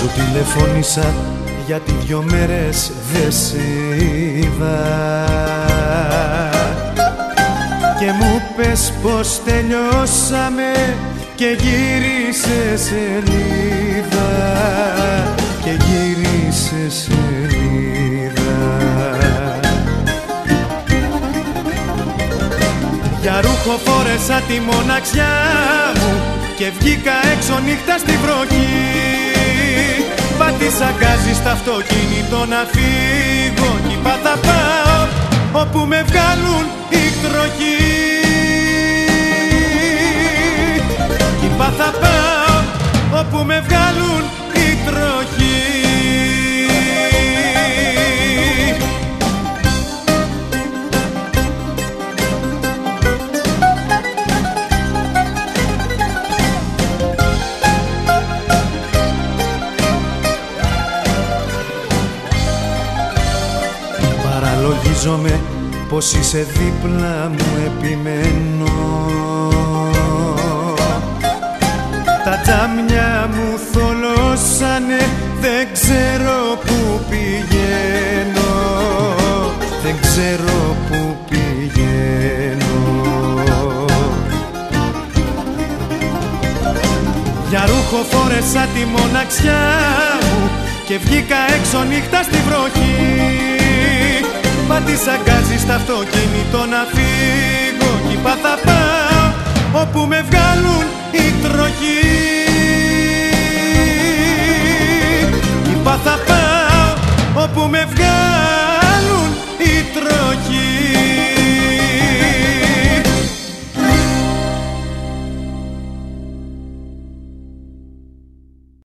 τηλεφώνησα γιατί δυο μέρες δεν σε είδα και μου πες πως τελειώσαμε και γύρισε σελίδα και γύρισε σελίδα Για ρούχο φόρεσα τη μοναξιά μου και βγήκα έξω νύχτα στη βροχή Πάτησα γκάζι στα αυτοκίνητο να φύγω κι είπα θα πάω όπου με βγάλουν οι τροχοί Κι είπα θα πάω όπου με βγάλουν Παραλογίζομαι πως είσαι δίπλα μου επιμένω. Τα τζάμια μου θολώσανε δεν ξέρω που πηγαίνω. Δεν ξέρω που πηγαίνω. Για ρούχο φόρεσα τη μοναξιά μου και βγήκα έξω νύχτα στη βροχή Πάτησα γκάζι στα αυτοκίνητο να φύγω. Κι είπα θα πάω όπου με βγάλουν οι τροχοί